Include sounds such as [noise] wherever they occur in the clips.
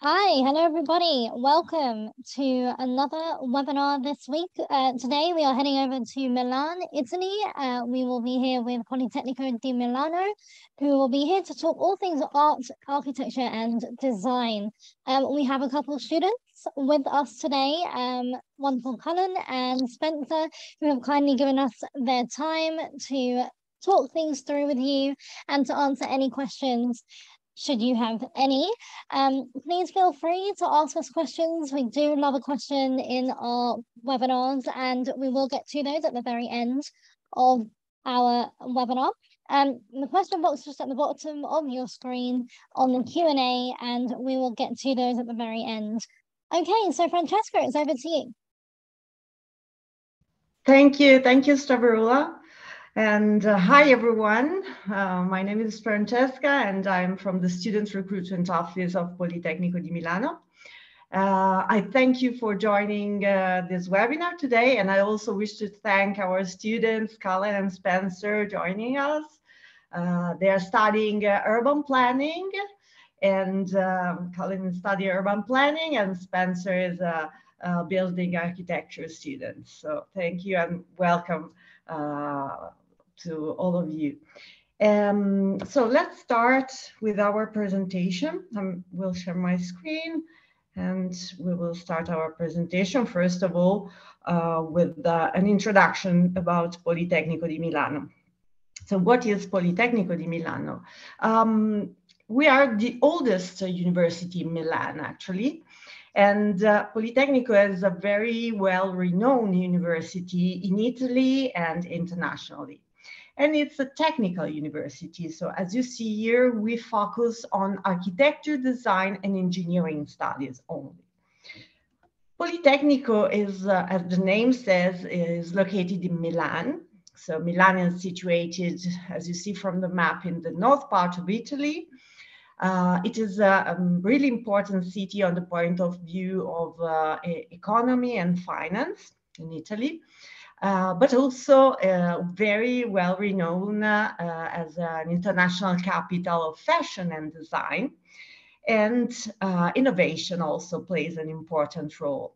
Hi, hello everybody. Welcome to another webinar this week. Uh, today we are heading over to Milan, Italy. Uh, we will be here with Politecnico di Milano, who will be here to talk all things art, architecture and design. Um, we have a couple of students with us today, um, wonderful Cullen and Spencer, who have kindly given us their time to talk things through with you and to answer any questions should you have any. Um, please feel free to ask us questions. We do love a question in our webinars and we will get to those at the very end of our webinar. Um, the question box is just at the bottom of your screen on the Q&A and we will get to those at the very end. Okay, so Francesca, it's over to you. Thank you. Thank you, Stavroula. And uh, hi, everyone. Uh, my name is Francesca, and I'm from the Student Recruitment Office of Politecnico di Milano. Uh, I thank you for joining uh, this webinar today, and I also wish to thank our students, Cullen and Spencer, joining us. Uh, they are studying uh, urban planning, and um, Cullen is studying urban planning, and Spencer is a, a building architecture student. So thank you and welcome uh, to all of you. Um, so let's start with our presentation. I um, will share my screen and we will start our presentation. First of all, uh, with uh, an introduction about Politecnico di Milano. So what is Politecnico di Milano? Um, we are the oldest university in Milan, actually. And uh, Politecnico is a very well-renowned university in Italy and internationally and it's a technical university. So as you see here, we focus on architecture, design, and engineering studies only. Politecnico is, uh, as the name says, is located in Milan. So Milan is situated, as you see from the map, in the north part of Italy. Uh, it is a, a, really important city on the point of view of uh, economy and finance in Italy. Uh, but also uh, very well renowned uh, as an international capital of fashion and design. And uh, innovation also plays an important role.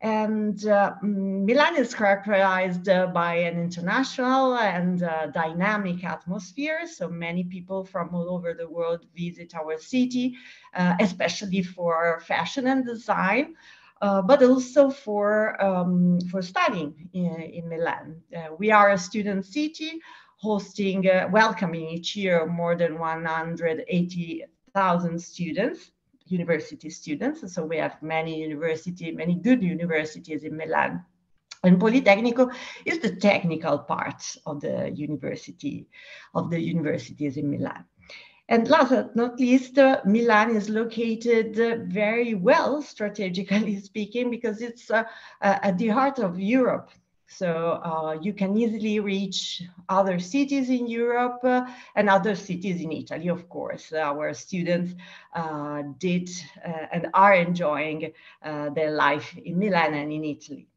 And uh, Milan is characterized by an international and dynamic atmosphere. So many people from all over the world visit our city, especially for fashion and design, uh, but also for, um, for studying in, in Milan. Uh, we are a student city hosting, uh, welcoming each year more than 180,000 students, university students. So we have many university, many good universities in Milan. And Politecnico is the technical part of the university, of the universities in Milan. And last but not least, uh, Milan is located uh, very well, strategically [laughs] speaking, because it's uh, uh at the heart of Europe. So uh, you can easily reach other cities in Europe uh, and other cities in Italy, of course. Our students did and are enjoying their life in Milan and in Italy.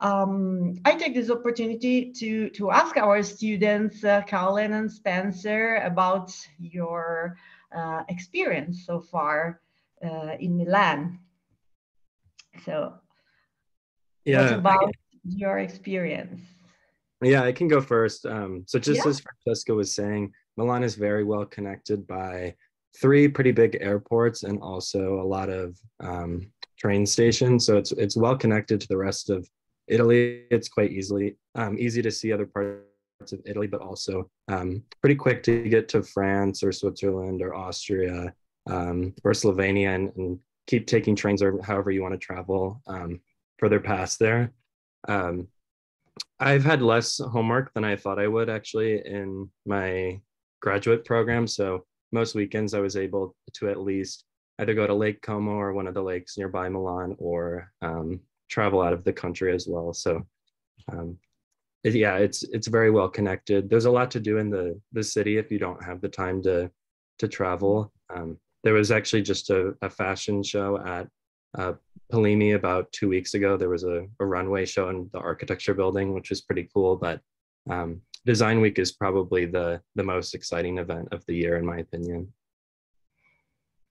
Um, I take this opportunity to, to ask our students, uh, Cullen and Spencer, about your uh, experience so far uh, in Milan. So, yeah, what about your experience? Yeah, I can go first. Um, so, just yeah. as Francesca was saying, Milan is very well connected by three pretty big airports and also a lot of um, train stations. So it's it's well connected to the rest of Italy, it's quite easily um, easy to see other parts of Italy, but also um, pretty quick to get to France or Switzerland or Austria um, or Slovenia and, and, keep taking trains or however you want to travel um, further past there. Um, I've had less homework than I thought I would actually in my graduate program. So most weekends I was able to at least either go to Lake Como or one of the lakes nearby Milan or um, travel out of the country as well. So um, yeah, it's it's very well connected. There's a lot to do in the the city if you don't have the time to to travel. Um, there was actually just a, a fashion show at uh, Polimi about two weeks ago. There was a, a, runway show in the architecture building, which was pretty cool. But um, Design Week is probably the the most exciting event of the year, in my opinion.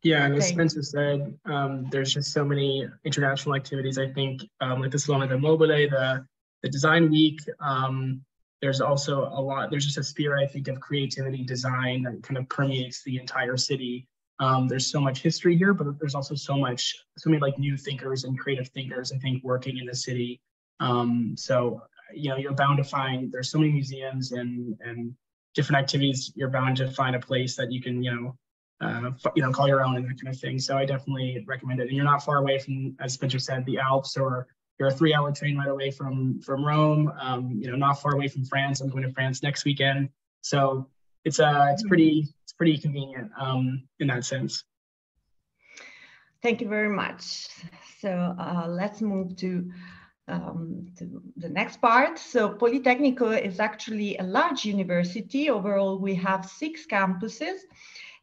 Yeah, and as Spencer said, um, there's just so many international activities. I think um, like the Salone del Mobile, the the Design Week. Um, there's also a lot. There's just a sphere I think, of creativity, design that kind of permeates the entire city. Um, there's so much history here, but there's also so much, so many like new thinkers and creative thinkers. I think working in the city. Um, so you know, you're bound to find. There's so many museums and and different activities. You're bound to find a place that you can, you know, uh, you know, call your own and that kind of thing. So I definitely recommend it. And you're not far away from, as Spencer said, the Alps, or you're a three-hour train right away from from Rome. Um, you know, not far away from France. I'm going to France next weekend, so it's uh it's pretty it's pretty convenient um, in that sense. Thank you very much. So uh, let's move to um, to the next part. So Politecnico is actually a large university. Overall, we have six campuses.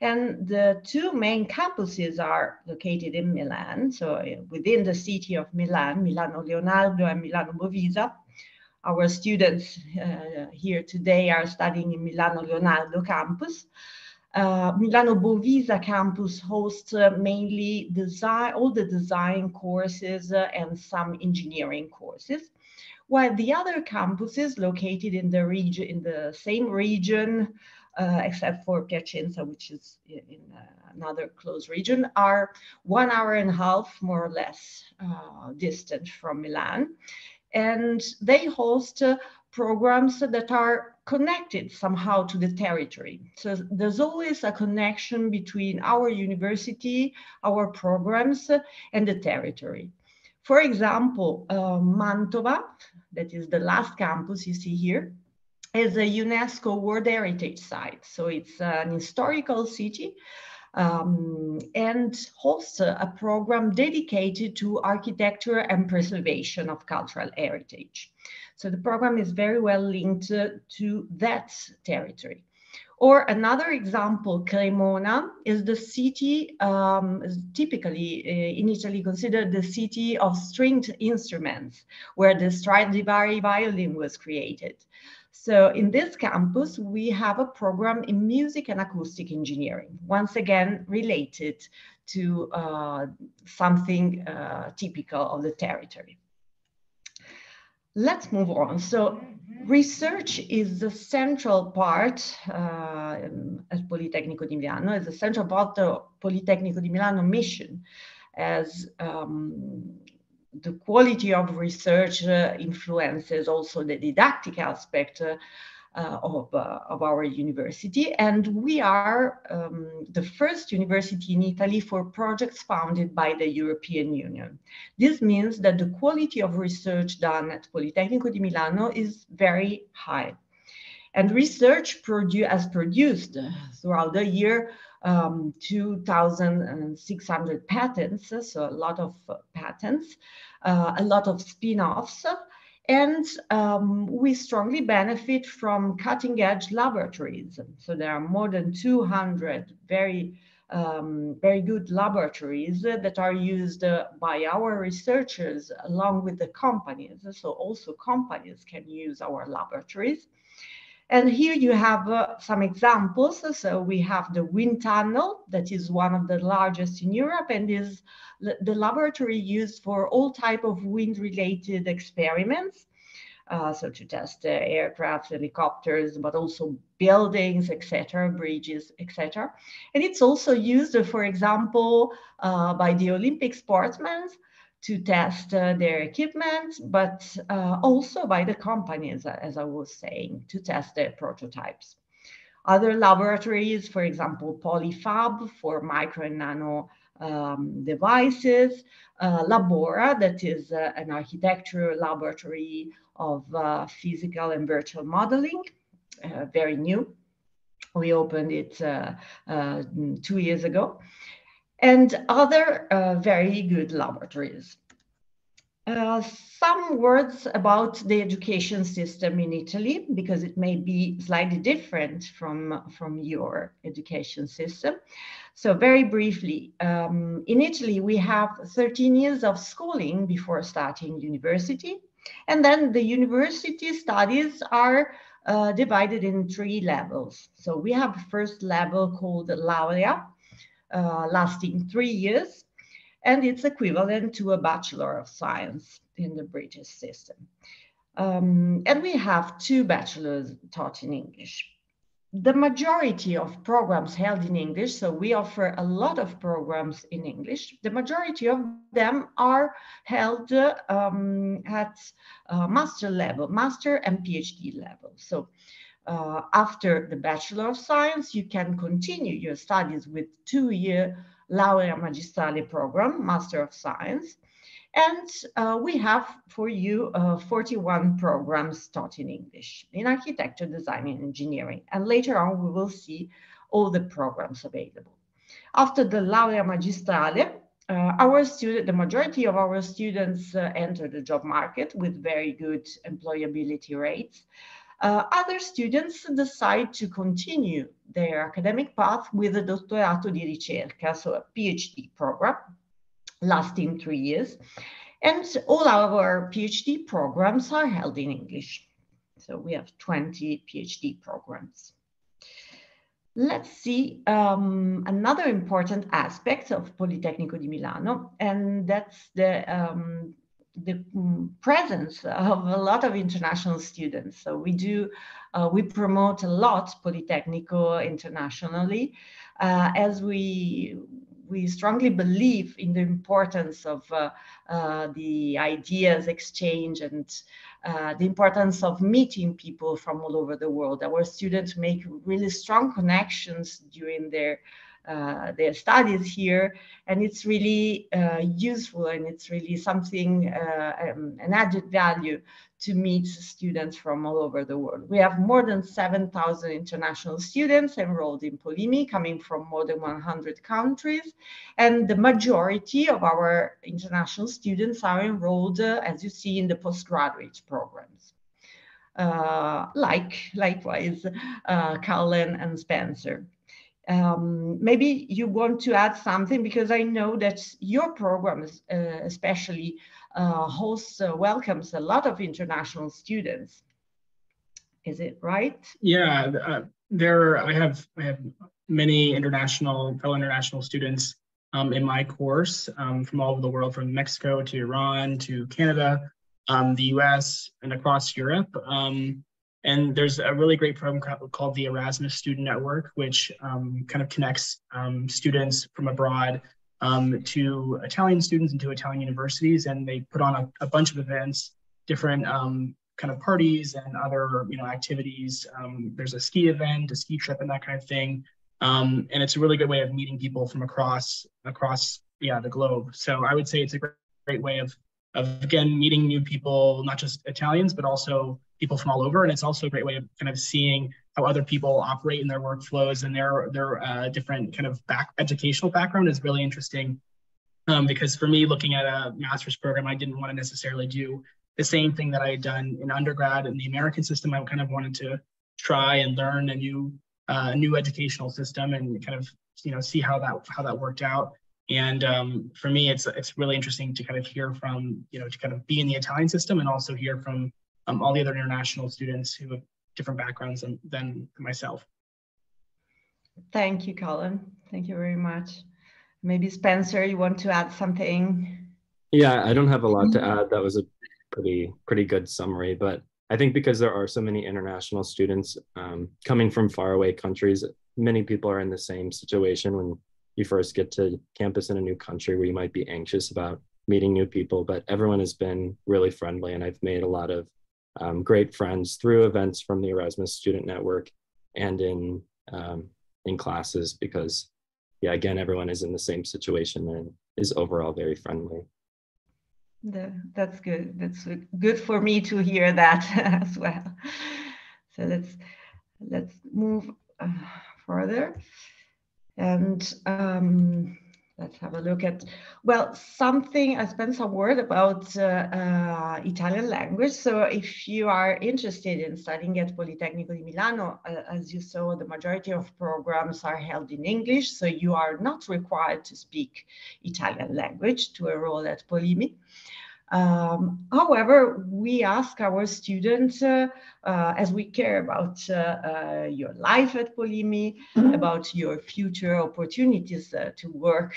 And the two main campuses are located in Milan, so uh, within the city of Milan, Milano Leonardo and Milano Bovisa. Our students uh, here today are studying in Milano Leonardo campus. Uh, Milano Bovisa campus hosts uh, mainly design, all the design courses uh, and some engineering courses, while the other campuses located in the region, in the same region, uh, except for Piacenza, which is in uh, another close region, are one hour and a half, more or less, uh, distant from Milan. And they host programs that are connected somehow to the territory. So there's always a connection between our university, our programs, and the territory. For example, uh, Mantova, that is the last campus you see here, is a UNESCO World Heritage Site. So it's an historical city um, and hosts a, program dedicated to architecture and preservation of cultural heritage. So the program is very well linked to, to that territory. Or another example, Cremona is the city, um, is typically uh, in Italy considered the city of stringed instruments, where the Stradivari violin was created. So in this campus, we have a program in music and acoustic engineering, once again related to uh, something uh, typical of the territory. Let's move on. So research is the central part uh, at Politecnico di Milano, is the central part of Politecnico di Milano mission as um, the quality of research uh, influences also the didactic aspect uh, uh, of, of our university. And we are um, the first university in Italy for projects founded by the European Union. This means that the quality of research done at Politecnico di Milano is very high. And research produ has produced throughout the year um, 2,600 patents, so a lot of uh, patents, uh, a lot of spin-offs, and um, we strongly benefit from cutting edge laboratories. So there are more than 200 very, um, very good laboratories that are used uh, by our researchers along with the companies. So also companies can use our laboratories. And here you have uh, some examples. So we have the wind tunnel that is one of the largest in Europe and is the laboratory used for all type of wind related experiments. Uh, so to test uh, aircraft, helicopters, but also buildings, etc., bridges, etc. And it's also used, uh, for example, uh, by the Olympic sportsmen to test uh, their equipment, but uh, also by the companies, as I was saying, to test their prototypes. Other laboratories, for example, PoliFAB for micro and nano um, devices, uh, Labora, that is uh, an architecture laboratory of uh, physical and virtual modeling, uh, very new. We opened it two years ago and other uh, very good laboratories. Uh, some words about the education system in Italy, because it may be slightly different from, from your education system. So very briefly, um, in Italy, we have 13 years of schooling before starting university. And then the university studies are uh, divided in three levels. So we have first level called laurea, uh, lasting three years, and it's equivalent to a Bachelor of Science in the British system. Um, and we have two bachelors taught in English the majority of programs held in English, so we offer a lot of programs in English, the majority of them are held um, at uh, master level, master and PhD level. So uh, after the Bachelor of Science, you can continue your studies with two-year Laurea Magistrale program, Master of Science, and uh, we have for you uh, 41 programs taught in English in architecture, design, and engineering. And later on, we will see all the programs available. After the Laurea Magistrale, uh, our student, the majority of our students uh, enter the job market with very good employability rates. Uh, other students decide to continue their academic path with a dottorato di ricerca, so a PhD program, lasting three years. And all our PhD programs are held in English. So we have 20 PhD programs. Let's see um, another important aspect of Politecnico di Milano, and that's the, um, the mm, presence of a lot of international students. So we do, uh, we promote a lot Politecnico internationally, uh, as we we strongly believe in the importance of uh, uh, the ideas exchange and uh, the importance of meeting people from all over the world. Our students make really strong connections during their uh, their studies here, and it's really uh, useful and it's really something, uh, um, an added value to meet students from all over the world. We have more than 7,000 international students enrolled in Polimi coming from more than 100 countries. And the majority of our international students are enrolled, uh, as you see, in the postgraduate programs. Uh, like likewise, uh, Cullen and Spencer. Um, maybe you want to add something because I know that your program, uh, especially uh, hosts uh, welcomes a lot of international students. Is it right? Yeah, uh, there I have I have many international fellow international students um, in my course um, from all over the world, from Mexico to Iran to Canada, um, the U.S. and across Europe. Um, and there's a really great program called the Erasmus Student Network, which um, kind of connects um, students from abroad um, to Italian students and to Italian universities, and they put on a, a bunch of events, different um, kind of parties and other you know activities. Um, there's a ski event, a ski trip, and that kind of thing. Um, and it's a really good way of meeting people from across across yeah the globe. So I would say it's a great, great way of of again meeting new people, not just Italians, but also people from all over. And it's also a great way of kind of seeing how other people operate in their workflows and their their uh, different kind of back educational background is really interesting. Um, because for me, looking at a master's program, I didn't want to necessarily do the same thing that I had done in undergrad in the American system. I kind of wanted to try and learn a new uh, new educational system and kind of you know see how that how that worked out. And um, for me, it's it's really interesting to kind of hear from you know to kind of be in the Italian system and also hear from um, all the other international students who have different backgrounds than, than myself. Thank you, Cullen. Thank you very much. Maybe Spencer, you want to add something? Yeah, I don't have a lot to add. That was a pretty pretty good summary, but I think because there are so many international students um, coming from faraway countries, many people are in the same situation when you first get to campus in a new country where you might be anxious about meeting new people, but everyone has been really friendly and I've made a lot of um, great friends through events from the Erasmus Student Network and in um, in classes because yeah again everyone is in the same situation and is overall very friendly. The, that's good. That's good for me to hear that [laughs] as well. So let's let's move uh, further and um, let's have a look at, well, something, I spent some word about uh, uh, Italian language. So if you are interested in studying at Politecnico di Milano, uh, as you saw, the majority of programs are held in English. So you are not required to speak Italian language to enroll at Polimi. Um, however, we ask our students, uh, uh, as we care about uh, uh your life at Polimi, about your future opportunities uh, to work,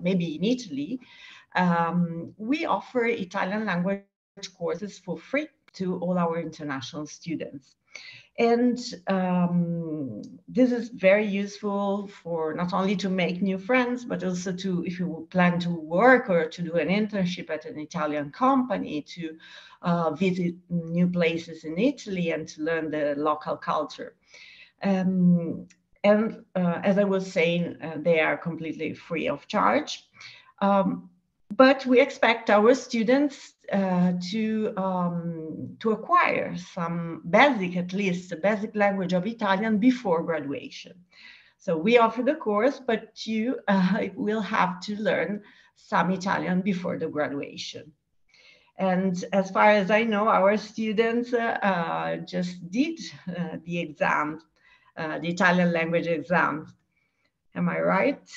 maybe in Italy, um, we offer Italian language courses for free to all our international students. And um, this is very useful for not only to make new friends, but also to, if you plan to work or to do an internship at an Italian company, to uh, visit new places in Italy and to learn the local culture. Um, and uh, as I was saying, uh, they are completely free of charge. Um, but we expect our students uh, to, um, to acquire some basic, at least, the basic language of Italian before graduation. So we offer the course, but you uh, [laughs] will have to learn some Italian before the graduation. And as far as I know, our students uh, just did uh, the exam, uh, the Italian language exam. Am I right?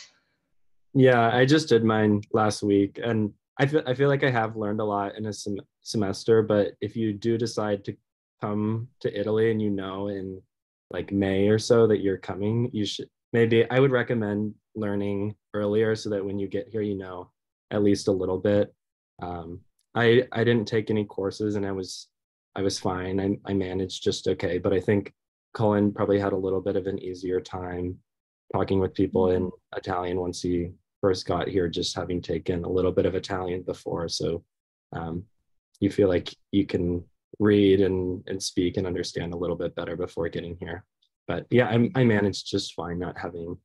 Yeah, I just did mine last week, and I feel I feel like I have learned a lot in a sem- semester. But if you do decide to come to Italy and you know in like May or so that you're coming, you should maybe I would recommend learning earlier so that when you get here, you know at least a little bit. Um, I I didn't take any courses and I was I was fine. I I managed just okay, but I think Cullen probably had a little bit of an easier time talking with people in Italian once he first got here, just having taken a little bit of Italian before. So um, you feel like you can read and, and speak and understand a little bit better before getting here. But yeah, I, I managed just fine not having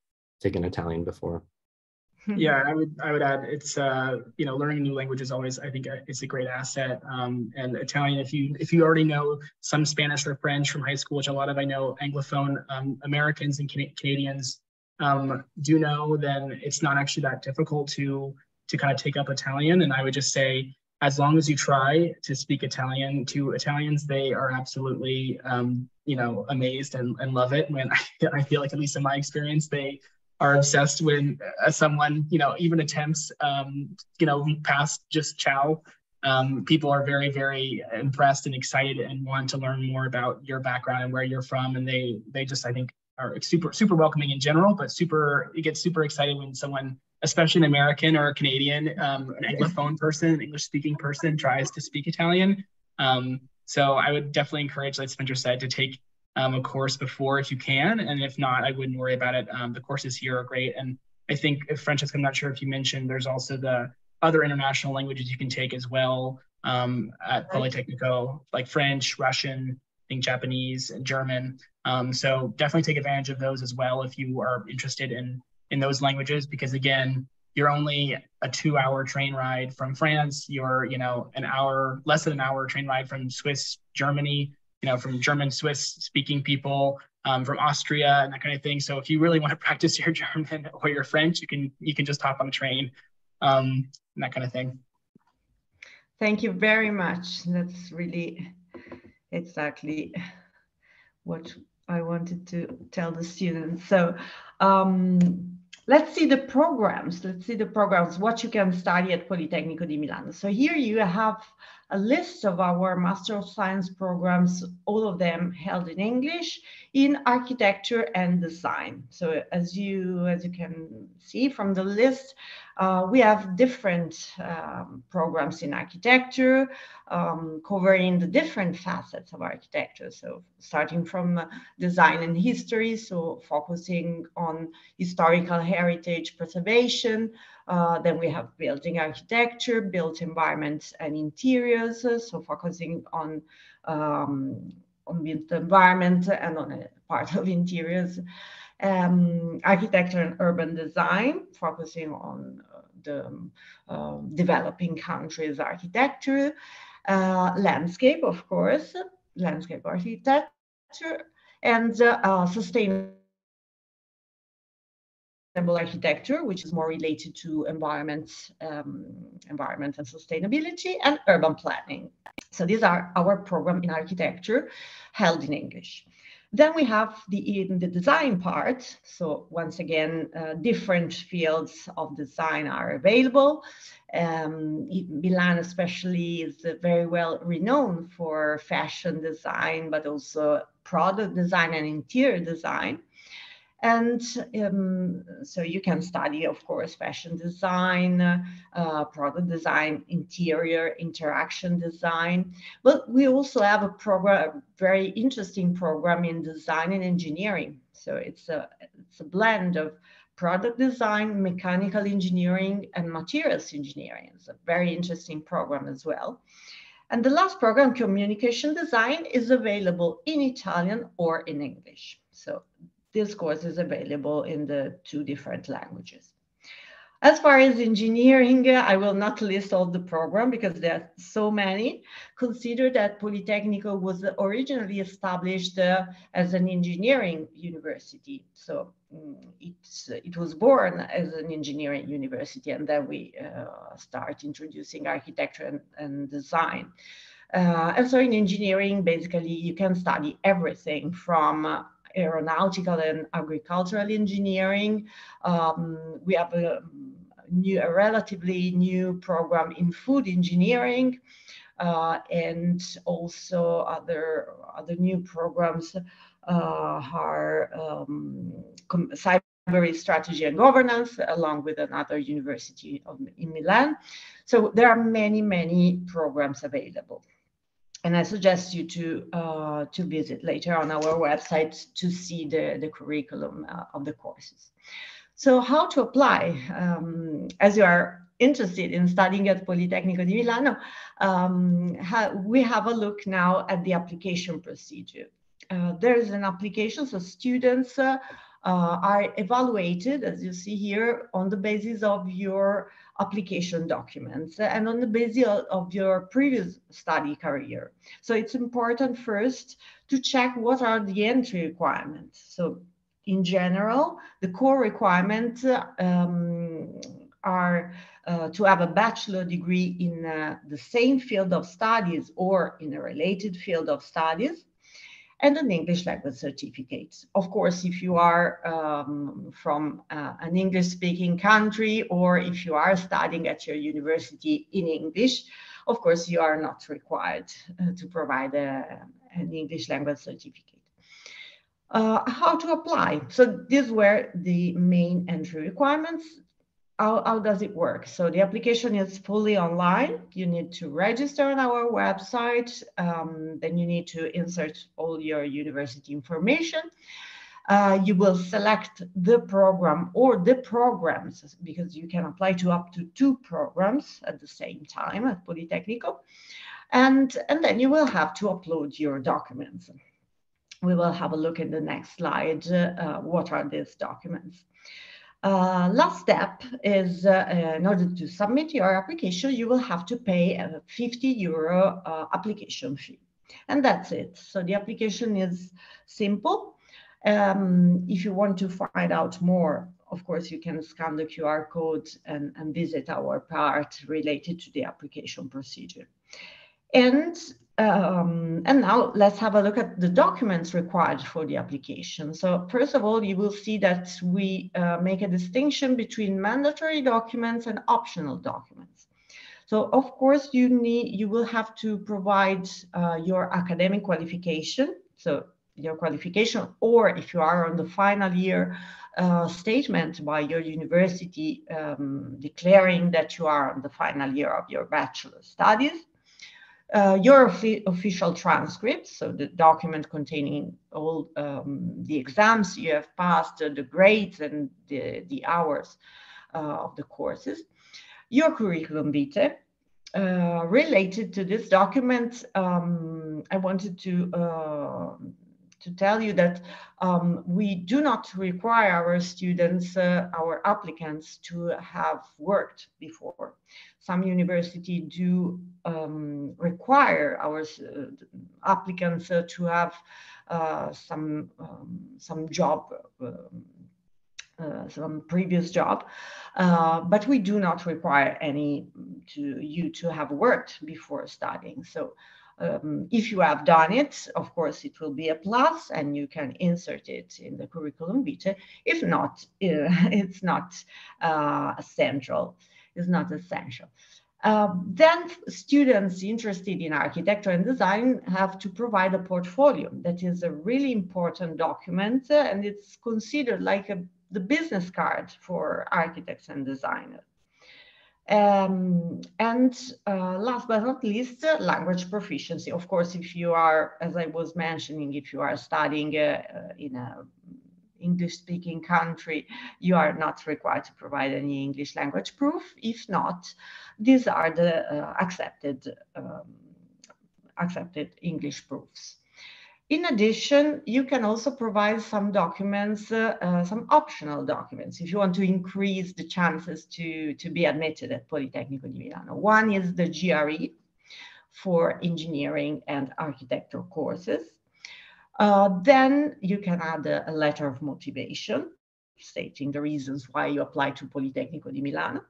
taken Italian before. [laughs] Yeah, I would I would add it's uh you know learning a new language is always I think uh, it's a great asset. Um, and Italian if you if you already know some Spanish or French from high school, which a lot of I know Anglophone um, Americans and Can- Canadians um, do know, then it's not actually that difficult to to kind of take up Italian. And I would just say, as long as you try to speak Italian to Italians, they are absolutely, um, you know, amazed and, and love it. When [laughs] I, I feel like, at least in my experience, they are obsessed when uh, someone, you know, even attempts, um, you know, past just ciao. Um, people are very, very impressed and excited and want to learn more about your background and where you're from. And they, they just, I think, are super super welcoming in general, but super it gets super excited when someone, especially an American or a Canadian, um, an Anglophone person, an English speaking person, tries to speak Italian. Um, so I would definitely encourage, like Spencer said, to take um, a course before if you can, and if not, I wouldn't worry about it. Um, the courses here are great, and I think if Francesca, I'm not sure if you mentioned, there's also the other international languages you can take as well um, at Politecnico, like French, Russian, Think Japanese, and German. Um, so definitely take advantage of those as well if you are interested in in those languages, because again, you're only a two-hour train ride from France. You're you know an hour, less than an hour train ride from Swiss, Germany. You know from German, Swiss-speaking people. Um, from Austria and that kind of thing. So if you really want to [laughs] practice your German or your French, you can you can just hop on a train um, and that kind of thing. Thank you very much. That's really exactly what I wanted to tell the students. So um, let's see the programs. Let's see the programs, what you can study at Politecnico di Milano. So here you have a list of our Master of Science programs, all of them held in English in architecture and design. So as you, as you can see from the list, uh, we have different um, programs in architecture um, covering the different facets of architecture. So starting from uh, design and history, so focusing on historical heritage preservation. Uh, then we have building architecture, built environments and interiors, so focusing on um, on built environment and on a part of interiors um, architecture and urban design, focusing on uh, the um, uh, developing countries' architecture, uh, landscape, of course, landscape architecture, and uh, sustainable architecture, which is more related to environment, um, environment and sustainability, and urban planning. So these are our program in architecture held in English. Then we have the, in the design part. So once again, uh, different fields of design are available. Um, Milan especially is very well renowned for fashion design, but also product design and interior design. And um, so you can study, of course, fashion design, uh, product design, interior interaction design. But we also have a program, a very interesting program in design and engineering. So it's a, it's a blend of product design, mechanical engineering, and materials engineering. It's a very interesting program as well. And the last program, communication design, is available in Italian or in English. So this course is available in the two different languages. As far as engineering, I will not list all the program because there are so many. Consider that Politecnico was originally established uh, as an engineering university. So um, it's, it was born as an engineering university and then we uh, start introducing architecture and, and design. Uh, and so in engineering, basically you can study everything from aeronautical and agricultural engineering. Um, we have a, new, a relatively new program in food engineering. Uh, and also other other new programs uh, are um, cyber strategy and governance, along with another university of, in Milan. So there are many, many programs available and I suggest you to uh, to visit later on our website to see the, the curriculum uh, of the courses. So how to apply? Um, as you are interested in studying at Politecnico di Milano, um, ha we have a look now at the application procedure. Uh, there is an application, so students uh, are evaluated, as you see here, on the basis of your application documents and on the basis of your previous study career. So it's important first to check what are the entry requirements. So in general, the core requirements um, are uh, to have a bachelor degree in uh, the same field of studies or in a related field of studies and an English language certificate. Of course, if you are um, from uh, an English speaking country or if you are studying at your university in English, of course, you are not required uh, to provide a, an English language certificate. Uh, how to apply? So these were the main entry requirements how, how does it work? So the application is fully online. You need to register on our website. Um, then you need to insert all your university information. Uh, you will select the program or the programs because you can apply to up to two programs at the same time at Politecnico. And, and then you will have to upload your documents. We will have a look in the next slide. Uh, what are these documents? Uh, last step is uh, uh, in order to submit your application, you will have to pay a 50 euro uh, application fee. And that's it. So the application is simple. Um, if you want to find out more, of course, you can scan the QR code and, and visit our part related to the application procedure. And um, and now let's have a look at the documents required for the application. So first of all, you will see that we uh, make a distinction between mandatory documents and optional documents. So of course, you need you will have to provide uh, your academic qualification. So your qualification, or if you are on the final year, uh, statement by your university um, declaring that you are on the final year of your bachelor studies uh, your official transcripts, so the document containing all um, the exams you have passed, uh, the grades and the, the hours uh, of the courses, your curriculum vitae. Uh, related to this document, um, I wanted to uh, to tell you that um, we do not require our students, uh, our applicants to have worked before. Some universities do um, require our uh, applicants uh, to have uh, some, um, some job um, uh, some previous job, uh, but we do not require any to you to have worked before studying. So Um, if you have done it, of course, it will be a plus and you can insert it in the curriculum vitae. If not, uh, [laughs] it's not uh, essential. It's not essential. Uh, then students interested in architecture and design have to provide a portfolio. That is a really important document uh, and it's considered like a, the business card for architects and designers. Um, and uh, last but not least, uh, language proficiency. Of course, if you are, as I was mentioning, if you are studying uh, uh in a English speaking country, you are not required to provide any English language proof. If not, these are the uh, accepted, um, accepted English proofs. In addition, you can also provide some documents, uh, uh, some optional documents, if you want to increase the chances to, to be admitted at Politecnico di Milano. One is the GRE for engineering and architecture courses. Uh, then you can add a, a, letter of motivation stating the reasons why you apply to Politecnico di Milano,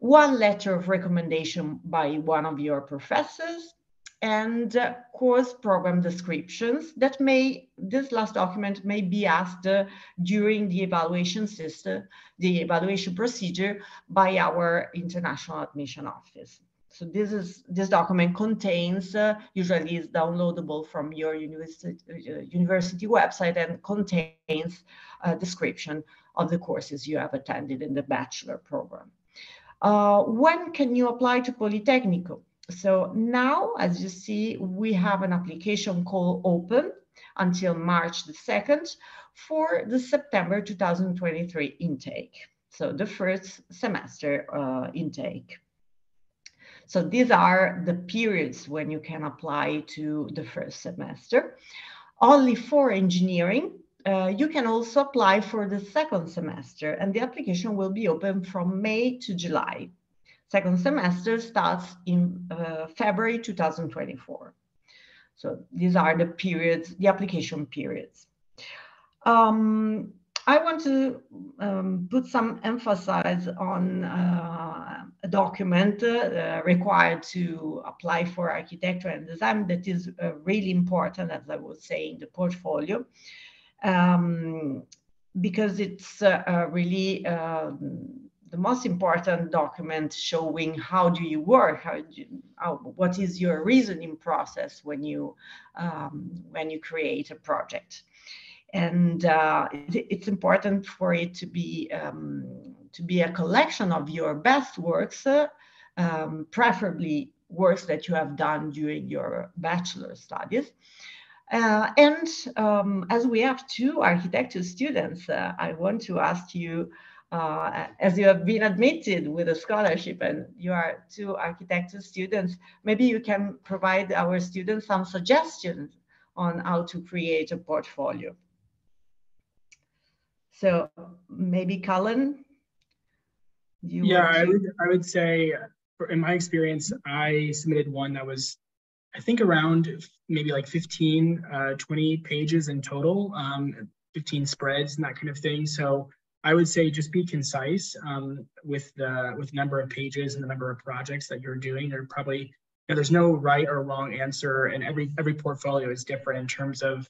one letter of recommendation by one of your professors, and course program descriptions that may, this last document may be asked uh, during the evaluation system, the evaluation procedure by our international admission office. So this is this document contains uh, usually is downloadable from your university uh, university website and contains a description of the courses you have attended in the bachelor program. Uh, when can you apply to Politecnico? So now, as you see, we have an application call open until March the 2nd for the September 2023 intake. So the first semester uh, intake. So these are the periods when you can apply to the first semester. Only for engineering, uh, you can also apply for the second semester and the application will be open from May to July. Second semester starts in uh, February 2024. So these are the periods, the application periods. Um, I want to um, put some emphasis on uh, a document uh, required to apply for architecture and design that is uh, really important, as I was saying, the portfolio, um, because it's uh, uh, really um, the most important document showing how do you work, how, you, how what is your reasoning process when you um, when you create a project and uh, it, it's important for it to be um, to be a collection of your best works, uh, um, preferably works that you have done during your bachelor studies. Uh, and um, as we have two architecture students, uh, I want to ask you, uh, as you have been admitted with a scholarship and you are two architecture students, maybe you can provide our students some suggestions on how to create a portfolio. So maybe Cullen? yeah, I would, I would say, in my experience, I submitted one that was, I think around maybe like 15, uh, 20 pages in total, um, 15 spreads and that kind of thing. So I would say just be concise um, with the with number of pages and the number of projects that you're doing. There probably you know, there's no right or wrong answer, and every every portfolio is different in terms of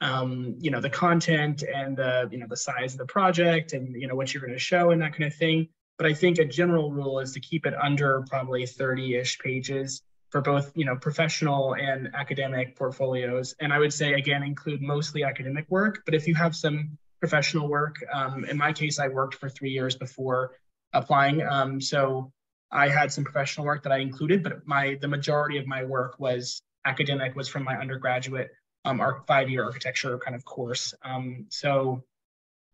um, you know, the content and the, you know, the size of the project and, you know, what you're going to show and that kind of thing. But I think a general rule is to keep it under probably 30-ish pages for both, you know, professional and academic portfolios. And I would say, again, include mostly academic work. But if you have some professional work, um, in my case, I worked for three years before applying. Um, so I had some professional work that I included, but my the majority of my work was academic, was from my undergraduate um, our five-year architecture kind of course. Um, so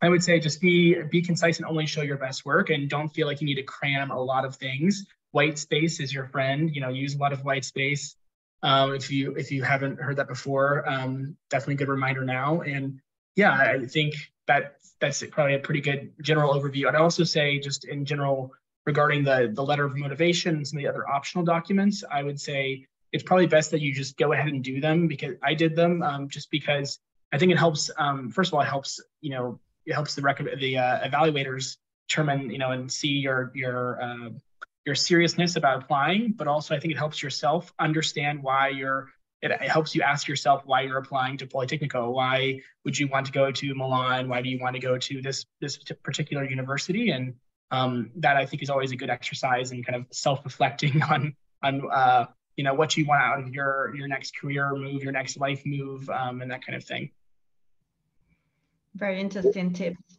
I would say just be be concise and only show your best work, and don't feel like you need to cram a lot of things. White space is your friend. You know, use a lot of white space. Um, if you if you haven't heard that before, um, definitely good reminder now. And yeah, I think that that's probably a pretty good general overview. I'd also say just in general regarding the the letter of motivation and some of the other optional documents, I would say it's probably best that you just go ahead and do them because I did them um, just because I think it helps. Um, first of all, it helps you know it helps the rec- the uh, evaluators determine you know and see your your uh, your seriousness about applying, but also I think it helps yourself understand why you're it, it, helps you ask yourself why you're applying to Politecnico. Why would you want to go to Milan? Why do you want to go to this this particular university? And um, that I think is always a good exercise and kind of self-reflecting [laughs] on on uh, you know what you want out of your your next career move, your next life move, um, and that kind of thing. Very interesting tips.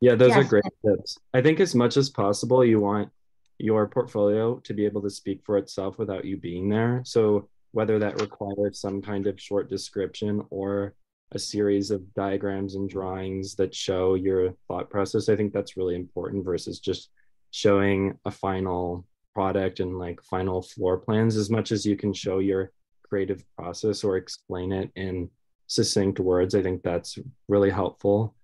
Yeah, those yes. are great tips. I think as much as possible, you want your portfolio to be able to speak for itself without you being there. So whether that requires some kind of short description or a series of diagrams and drawings that show your thought process, I think that's really important versus just showing a final product and like final floor plans as much as you can show your creative process or explain it in succinct words. I think that's really helpful.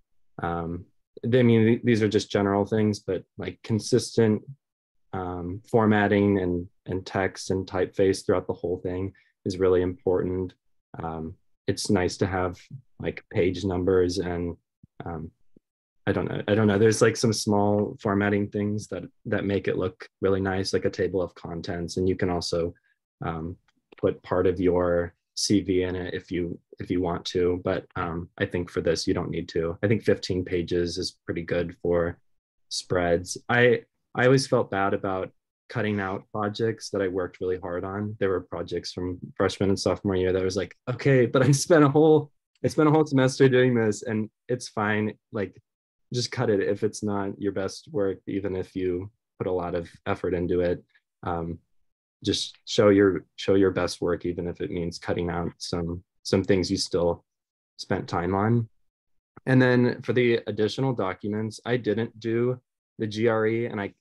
Um, I mean, these are just general things, but like consistent um, formatting and and text and typeface throughout the whole thing is really important. Um, it's nice to have like page numbers and um, I don't know. I don't know. There's like some small formatting things that that make it look really nice, like a table of contents, and you can also um, put part of your CV in it if you if you want to. But um, I think for this you don't need to. I think 15 pages is pretty good for spreads. I I always felt bad about cutting out projects that I worked really hard on. There were projects from freshman and sophomore year that was like, okay, but I spent a whole I spent a whole semester doing this and it's fine. Like just cut it if it's not your best work, even if you put a lot of effort into it. Um, just show your show your best work, even if it means cutting out some some things you still spent time on. And then for the additional documents, I didn't do the GRE and I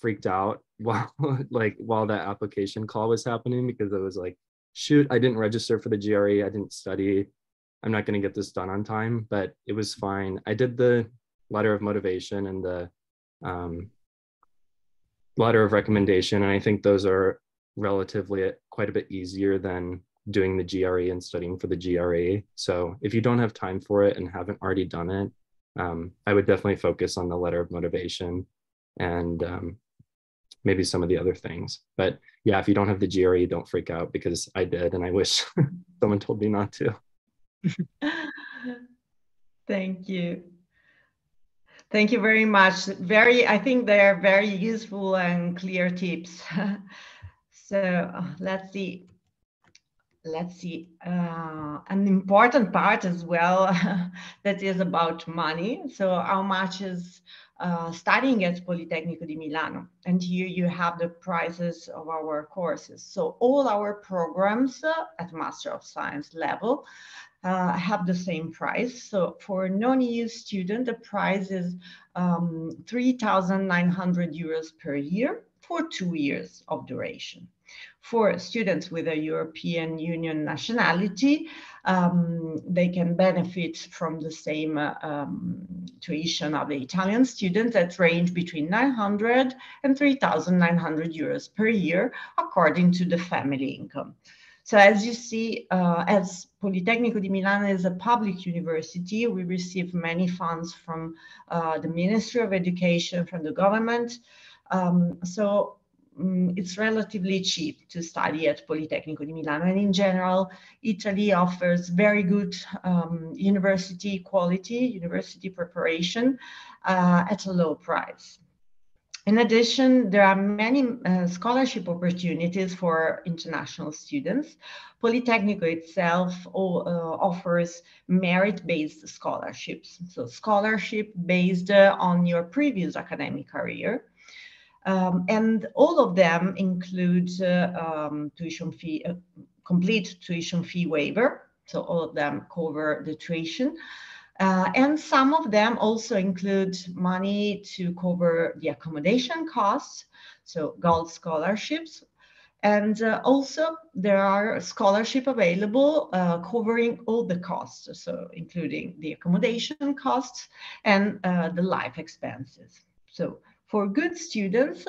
freaked out [laughs] while like while that application call was happening because I was like, shoot, I didn't register for the GRE. I didn't study. I'm not going to get this done on time, but it was fine. I did the letter of motivation and the um, letter of recommendation, and I think those are relatively quite a bit easier than doing the GRE and studying for the GRE. So if you don't have time for it and haven't already done it, um, I would definitely focus on the letter of motivation and um, maybe some of the other things. But yeah, if you don't have the GRE, don't freak out because I did, and I wish [laughs] someone told me not to. [laughs] Thank you. Thank you very much. Very, I think they are very useful and clear tips. [laughs] so uh, let's see. Let's see. Uh, an important part as well that is about money. So how much is uh, studying at Politecnico di Milano. And here you have the prices of our courses. So all our programs uh, at Master of Science level uh, have the same price. So for non-EU student, the price is um, 3,900 euros per year for two years of duration. For students with a European Union nationality, um, they can benefit from the same uh, um, tuition of the Italian students that range between 900 and 3,900 euros per year, according to the family income. So as you see, uh, as Politecnico di Milano is a public university, we receive many funds from uh, the Ministry of Education, from the government. Um, so um, it's relatively cheap to study at Politecnico di Milano. And in general, Italy offers very good um, university quality, university preparation uh, at a low price. In addition, there are many uh, scholarship opportunities for international students. Politecnico itself uh, offers merit-based scholarships. So scholarship based uh, on your previous academic career. Um, and all of them include uh, um, tuition fee, uh, complete tuition fee waiver. So all of them cover the tuition. Uh, and some of them also include money to cover the accommodation costs, so gold scholarships. And uh, also there are scholarship available uh, covering all the costs, so including the accommodation costs and uh, the life expenses. So for good students,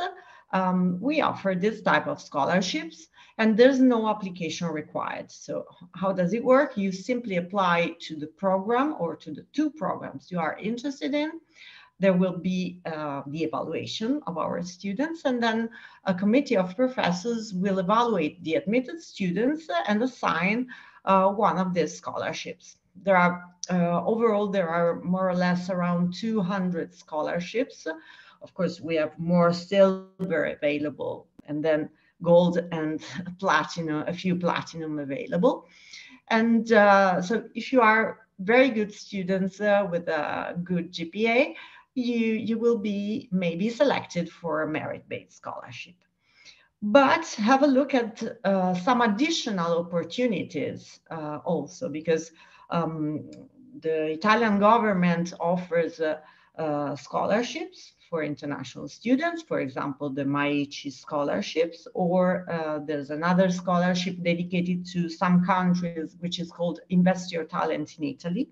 um, we offer this type of scholarships and there's no application required. So how does it work? You simply apply to the program or to the two programs you are interested in. there will be uh, the evaluation of our students, and then a committee of professors will evaluate the admitted students and assign uh, one of these scholarships. There are uh, overall there are more or less around 200 scholarships. Of course, we have more silver available, and then gold and [laughs] platinum, a few platinum available. And uh, so if you are very good students uh, with a good GPA, you, you will be maybe selected for a merit-based scholarship. But have a look at uh, some additional opportunities uh, also, because um, the Italian government offers uh, uh, scholarships for international students, for example, the MAECI scholarships, or uh, there's another scholarship dedicated to some countries, which is called Invest Your Talent in Italy.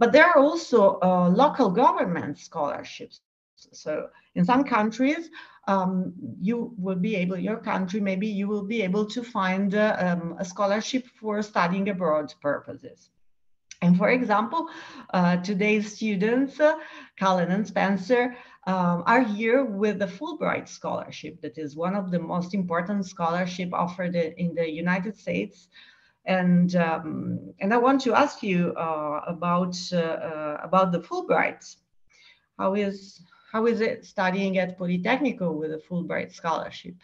But there are also uh, local government scholarships. So in some countries, um, you will be able, your country, maybe you will be able to find uh, um, a scholarship for studying abroad purposes. And for example, uh, today's students, uh, Cullen and Spencer, um, are here with the Fulbright Scholarship. That is one of the most important scholarship offered in the United States. And, um, and I want to ask you uh, about, uh, uh, about the Fulbright. How is, how is it studying at Politecnico with a Fulbright Scholarship?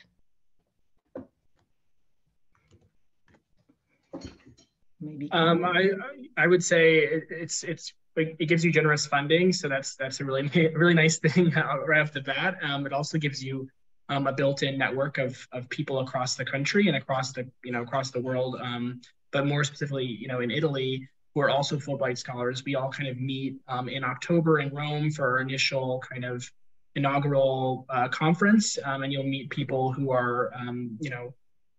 maybe um, I, I would say it, it's it's it gives you generous funding so that's that's a really [laughs] really nice thing right off the bat. Um, it also gives you um, a built-in network of of people across the country and across the you know across the world. Um, but more specifically you know in italy who are also fulbright scholars we all kind of meet um, in october in rome for our initial kind of inaugural uh, conference. Um, and you'll meet people who are you know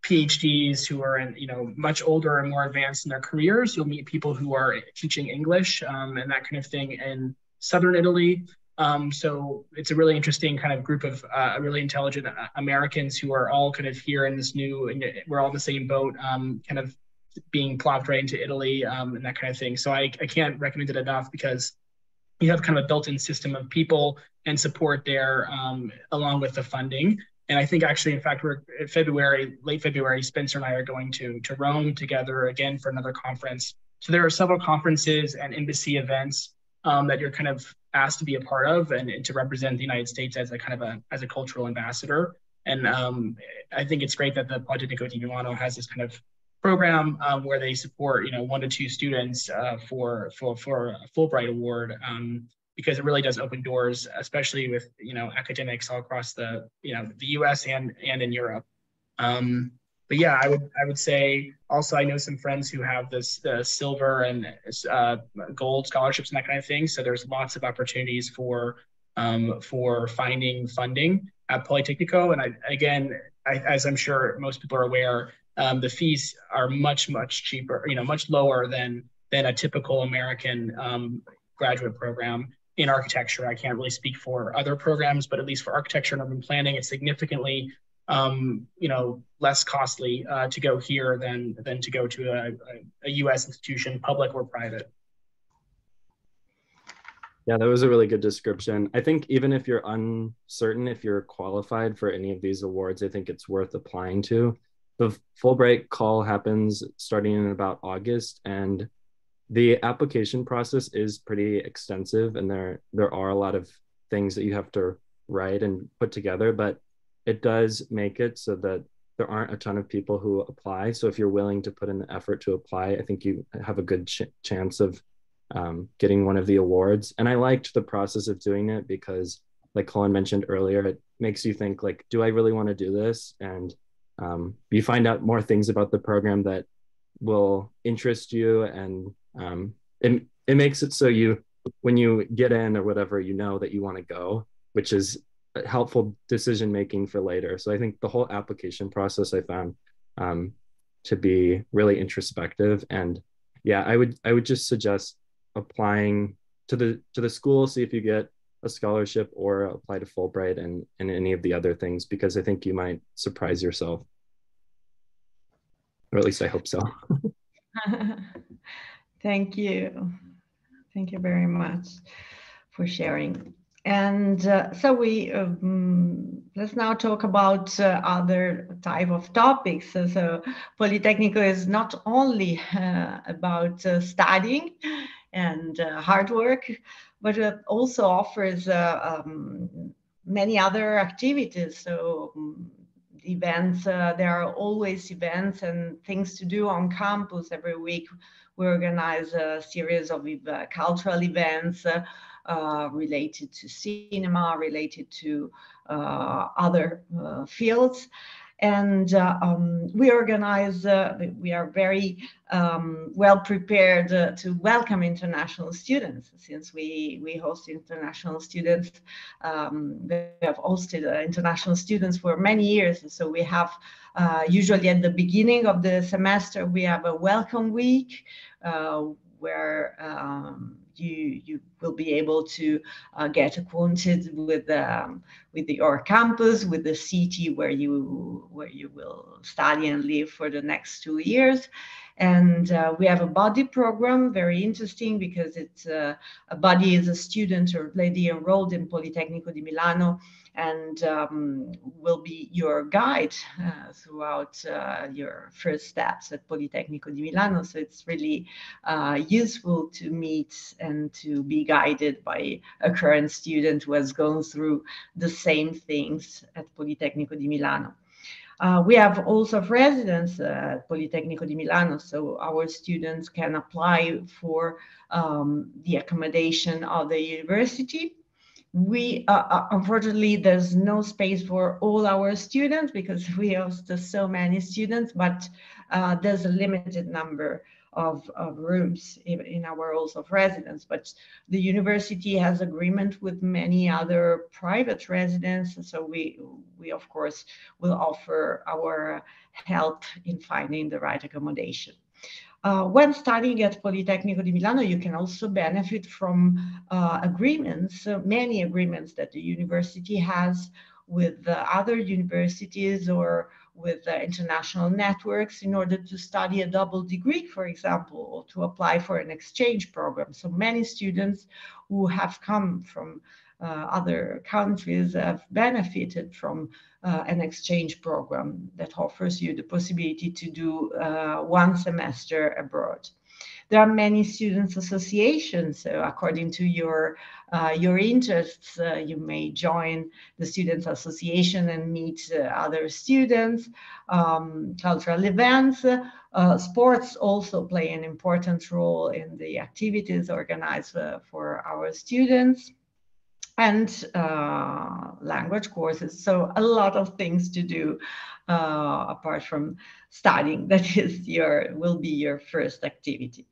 PhDs who are in, you know, much older and more advanced in their careers. You'll meet people who are teaching English um, and that kind of thing in Southern Italy. Um, so it's a really interesting kind of group of uh, really intelligent uh, Americans who are all kind of here in this new, and we're all in the same boat, um, kind of being plopped right into Italy um, and that kind of thing. So I, I can't recommend it enough because you have kind of a built-in system of people and support there um, along with the funding. And I think actually, in fact, we're February, late February, Spencer and I are going to, to Rome together again for another conference. So there are several conferences and embassy events um, that you're kind of asked to be a part of and, and, to represent the United States as a kind of a, as a cultural ambassador. And um, I think it's great that the Politecnico di Milano has this kind of program um, where they support, you know, one to two students uh, for, for, for a Fulbright award. Um, because it really does open doors, especially with you know academics all across the you know the U.S. and and in Europe. Um, but yeah, I would I would say also I know some friends who have this the silver and uh, gold scholarships and that kind of thing. So there's lots of opportunities for um, for finding funding at Politecnico. And I, again, I, as I'm sure most people are aware, um, the fees are much much cheaper, you know, much lower than than a typical American um, graduate program in architecture. I can't really speak for other programs, but at least for architecture and urban planning, it's significantly um, you know less costly uh, to go here than than to go to a, a, U.S. institution, public or private. Yeah, that was a really good description. I think even if you're uncertain if you're qualified for any of these awards, I think it's worth applying to. The Fulbright call happens starting in about August, and the application process is pretty extensive and there there are a lot of things that you have to write and put together but it does make it so that there aren't a ton of people who apply. So if you're willing to put in the effort to apply i think you have a good ch- chance of um, getting one of the awards. And i liked the process of doing it because like Cullen mentioned earlier it makes you think like do i really want to do this? And um, you find out more things about the program that will interest you and um, it, it makes it so you when you get in or whatever you know that you want to go which is helpful decision making for later. So i think the whole application process i found um, to be really introspective and yeah i would i would just suggest applying to the to the school see if you get a scholarship or apply to fulbright and and any of the other things because i think you might surprise yourself. Or at least i hope so [laughs] Thank you. Thank you very much for sharing. and uh, so we um, let's now talk about uh, other type of topics. So, so Politecnico is not only [laughs] uh, about uh, studying and uh, hard work, but it also offers uh, um, many other activities. So um, events, there are always events and things to do on campus every week. We organize a series of cultural events uh, related to cinema, related to uh, other uh, fields. And uh, um, we organize, uh, we are very um, well prepared to welcome international students since we, we host international students. Um, we have hosted international students for many years. So we have usually at the beginning of the semester, we have a welcome week where um, you you will be able to uh, get acquainted with um, with your campus, with the city where you where you will study and live for the next two years. And uh, we have a buddy program, very interesting because it's uh, a buddy is a student or lady enrolled in Politecnico di Milano and um, will be your guide uh, throughout uh, your first steps at Politecnico di Milano. So it's really uh, useful to meet and to be guided by a current student who has gone through the same things at Politecnico di Milano. Uh, we have also residents at Politecnico di Milano, so our students can apply for um, the accommodation of the university we uh, uh, unfortunately there's no space for all our students because [laughs] we host so many students but uh, there's a limited number of, of rooms in, in, our halls of residence but the university has agreement with many other private residents so we we of course will offer our help in finding the right accommodation. Uh, when studying at Politecnico di Milano, you can also benefit from uh, agreements, uh, many agreements that the university has with other universities or with international networks in order to study a double degree, for example, or to apply for an exchange program. So many students who have come from uh, other countries have benefited from uh, an exchange program that offers you the possibility to do uh, one semester abroad. There are many students associations. So according to your uh, your interests, uh, you may join the Students Association and meet uh, other students. Um, cultural events, sports also play an important role in the activities organized for our students and uh, language courses. So a lot of things to do uh, apart from studying. [laughs] That is your will be your first activity.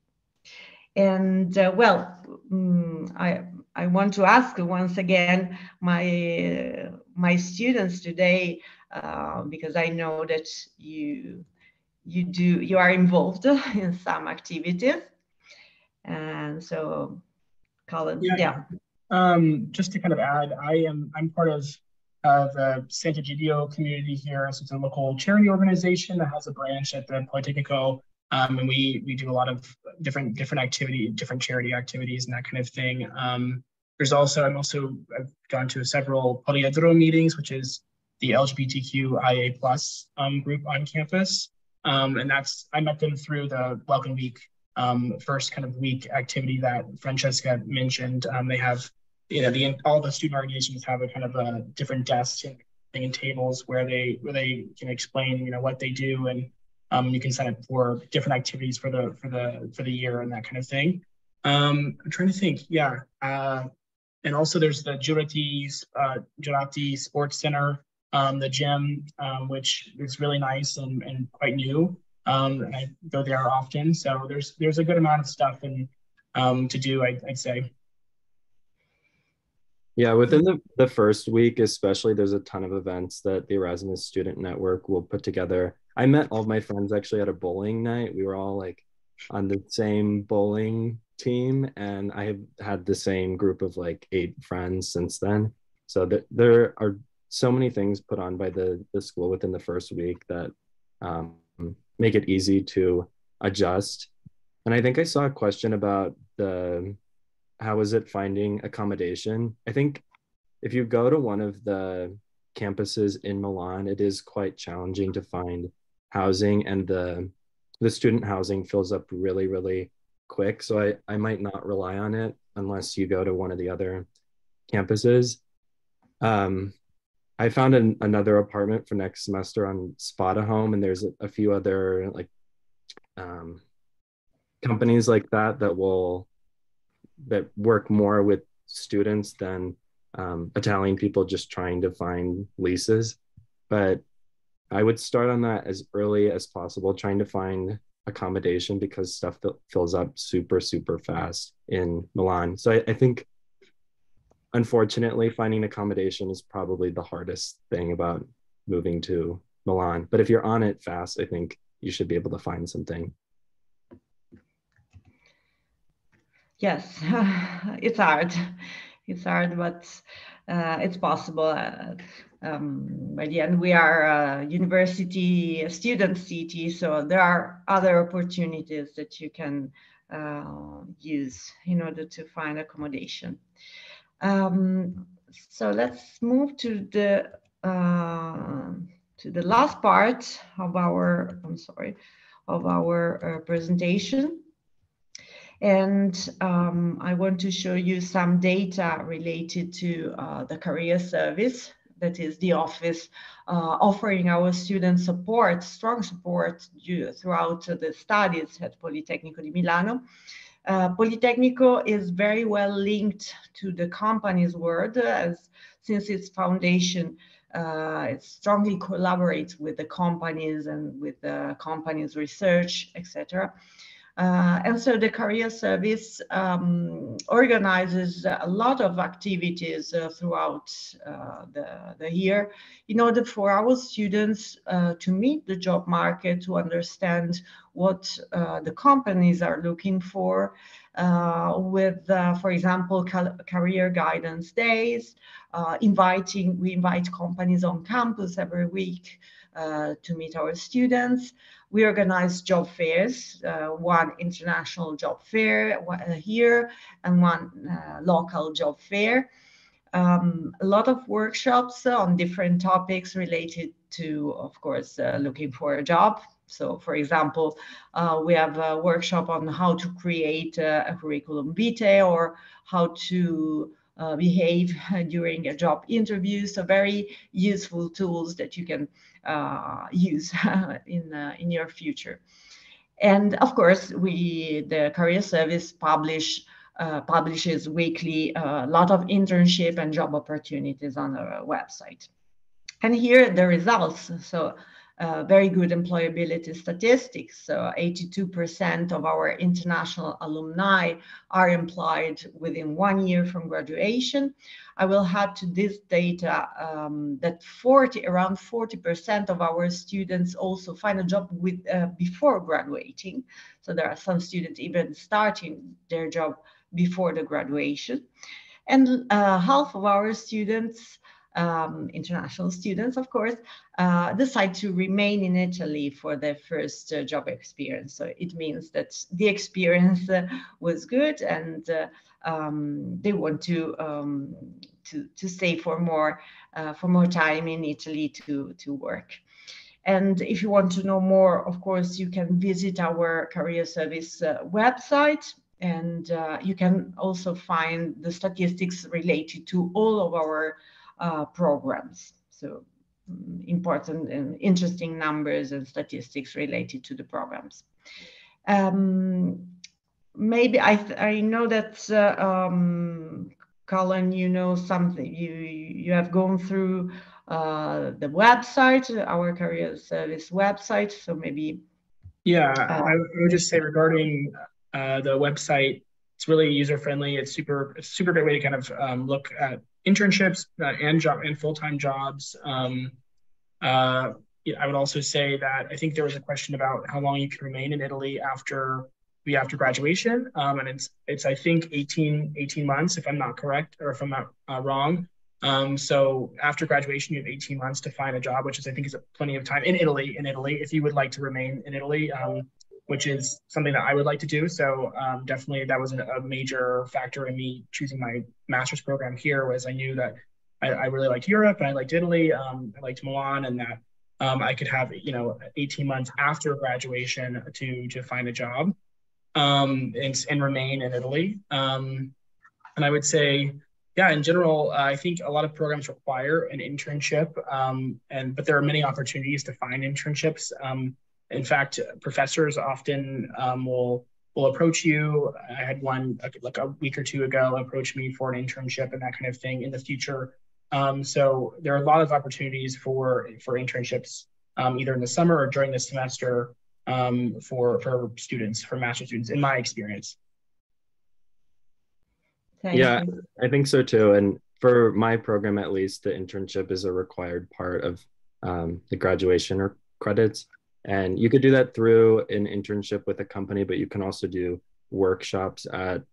And uh, well, um, I I want to ask once again my my students today uh, because I know that you you do you are involved [laughs] in some activities, and so Cullen, yeah. yeah. Um, just to kind of add, I am I'm part of uh, the Sant'Egidio community here. So it's a local charity organization that has a branch at the Politecnico, um, and we we do a lot of different different activity, different charity activities, and that kind of thing. Um, there's also I'm also I've gone to several Poliedro meetings, which is the LGBTQIA plus um, group on campus, um, and that's I met them through the Welcome Week um, first kind of week activity that Francesca mentioned. Um, they have, you know, the all the student organizations have a kind of a different desks and, and tables where they where they can explain, you know, what they do, and um, you can sign up for different activities for the for the for the year and that kind of thing. Um, I'm trying to think, yeah. Uh, and also there's the Giuriati, uh, Sports Center, um, the gym, um, which is really nice and, and quite new. Um, and I go there often. So there's there's a good amount of stuff and um, to do, I, I'd say. Yeah, within the, the first week, especially, there's a ton of events that the Erasmus Student Network will put together. I met all my friends actually at a bowling night. We were all like on the same bowling team, and I have had the same group of like eight friends since then. So th- there are so many things put on by the the school within the first week that um, make it easy to adjust. And I think I saw a question about the how is it finding accommodation? I think if you go to one of the campuses in Milan, it is quite challenging to find housing and the the student housing fills up really, really quick. So I, I might not rely on it unless you go to one of the other campuses. Um, I found an, another apartment for next semester on Spotahome, and there's a, a few other like um, companies like that that will that work more with students than um, Italian people just trying to find leases. But I would start on that as early as possible, trying to find accommodation because stuff fills up super, super fast in Milan. So I, I think, unfortunately, finding accommodation is probably the hardest thing about moving to Milan. But if you're on it fast, I think you should be able to find something. Yes, [laughs] it's hard. It's hard, but uh, it's possible. Uh, um, by the end, we are a university student city, so there are other opportunities that you can uh, use in order to find accommodation. Um, so let's move to the uh, to the last part of our. I'm sorry, of our uh, presentation. And um, I want to show you some data related to uh, the career service, that is the office uh, offering our students support, strong support throughout the studies at Politecnico di Milano. Uh, Politecnico is very well linked to the company's world as since its foundation, uh, it strongly collaborates with the companies and with the company's research, etc. Uh, and so the career service um, organizes a lot of activities uh, throughout uh, the, the year in order for our students uh, to meet the job market, to understand what uh, the companies are looking for uh, with, for example, career guidance days, inviting, we invite companies on campus every week to meet our students. We organize job fairs, uh, one international job fair uh, here and one uh, local job fair. Um, a lot of workshops on different topics related to, of course, uh, looking for a job. So, for example, uh, we have a workshop on how to create a, a curriculum vitae or how to uh, behave [laughs] during a job interview. So, very useful tools that you can uh, use [laughs] in uh, in your future. And of course, we the career service publish uh, publishes weekly a lot of internship and job opportunities on our website. And here the results. So uh, very good employability statistics. So 82% of our international alumni are employed within one year from graduation. I will add to this data um, that 40, around 40% of our students also find a job with uh, before graduating. So there are some students even starting their job before the graduation. And uh, half of our students um, international students, of course, uh, decide to remain in Italy for their first uh, job experience. So it means that the experience uh, was good and uh, um, they want to, um, to, to stay for more, uh, for more time in Italy to, to work. And if you want to know more, of course, you can visit our career service uh, website and you can also find the statistics related to all of our uh, programs. So um, important and interesting numbers and statistics related to the programs. Um, maybe I, I know that uh, um, Cullen, you know something, you, you have gone through uh, the website, our career service website. So maybe. Yeah, uh, I, would just say regarding uh, the website, it's really user friendly. It's super, super great way to kind of um, look at internships uh, and job and full-time jobs. Um, uh, I would also say that I think there was a question about how long you can remain in Italy after we after graduation, um, and it's it's I think 18 18 months if I'm not correct or if I'm not uh, wrong. Um, so after graduation, you have 18 months to find a job, which is I think is a plenty of time in Italy. In Italy, if you would like to remain in Italy, um, which is something that I would like to do. So um, definitely that was a, a, major factor in me choosing my master's program here was I knew that I, I really liked Europe and I liked Italy. Um, I liked Milan and that um, I could have, you know, 18 months after graduation to, to find a job um, and, and remain in Italy. Um, and I would say, yeah, in general, uh, I think a lot of programs require an internship, um, and but there are many opportunities to find internships. In fact, professors often um, will will approach you. I had one like a week or two ago approach me for an internship and that kind of thing in the future. Um, so there are a lot of opportunities for for internships um, either in the summer or during the semester um, for for students, for master students, in my experience. Thank yeah, you. I think so too. And for my program, at least, the internship is a required part of um, the graduation or credits. And you could do that through an internship with a company, but you can also do workshops at